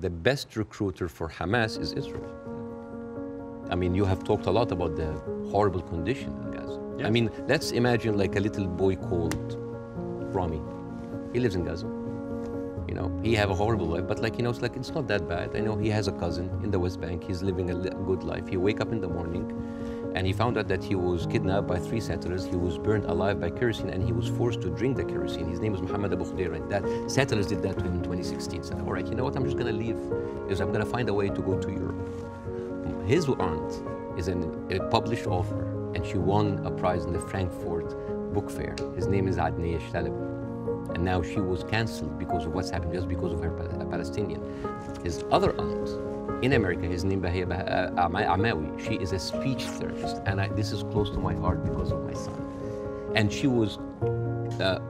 the best recruiter for Hamas is Israel. I mean, you have talked a lot about the horrible condition in Gaza. I mean, let's imagine like a little boy called Rami. He lives in Gaza. You know, he have a horrible life, but like you know, it's like it's not that bad. I know he has a cousin in the West Bank. He's living a good life. He wake up in the morning, and he found out that he was kidnapped by three settlers. He was burned alive by kerosene, and he was forced to drink the kerosene. His name was Muhammad Abu Khudair, and that settlers did that to him in 2016. Said, all right, you know what? I'm just gonna leave. Is I'm gonna find a way to go to Europe. His aunt is an, a published author, and she won a prize in the Frankfurt Book Fair. His name is Adniyah Shtalabi. And now she was cancelled because of what's happened, just because of her Pal- Palestinian. His other aunt in America, his name Bahia Bah- uh, Ama- Amawi, she is a speech therapist, and I, this is close to my heart because of my son. And she was uh,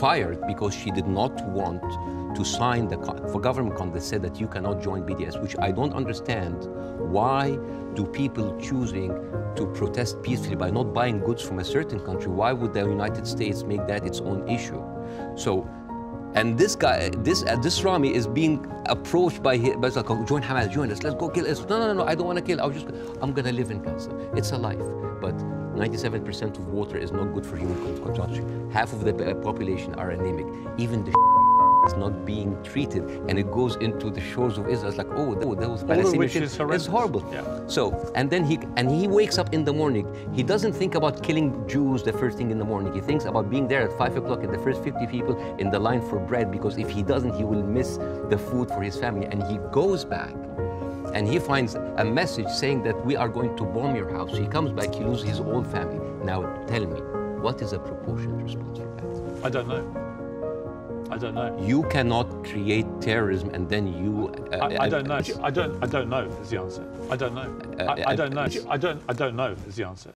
fired because she did not want to sign the for government con that said that you cannot join BDS, which I don't understand. Why do people choosing to protest peacefully by not buying goods from a certain country? Why would the United States make that its own issue? So. And this guy, this uh, this Rami is being approached by his, by like, join Hamas, join us, let's go kill us. No, no, no, no, I don't want to kill. I was just, I'm gonna live in Gaza. It's a life, but 97% of water is not good for human consumption. Half of the uh, population are anemic. Even the is not being treated, and it goes into the shores of Israel. It's like, oh, that, that was Palestinian. which is horrendous. It's horrible. Yeah. So, and then he and he wakes up in the morning. He doesn't think about killing Jews the first thing in the morning. He thinks about being there at five o'clock and the first 50 people in the line for bread because if he doesn't, he will miss the food for his family. And he goes back and he finds a message saying that we are going to bomb your house. He comes back, he loses his whole family. Now tell me, what is a proportionate response for that? I don't know. I don't know. You cannot create terrorism and then you. uh, I, I don't know. I don't. I don't know. Is the answer. I don't know. Uh, I, I uh, don't know. I don't. I don't know. Is the answer.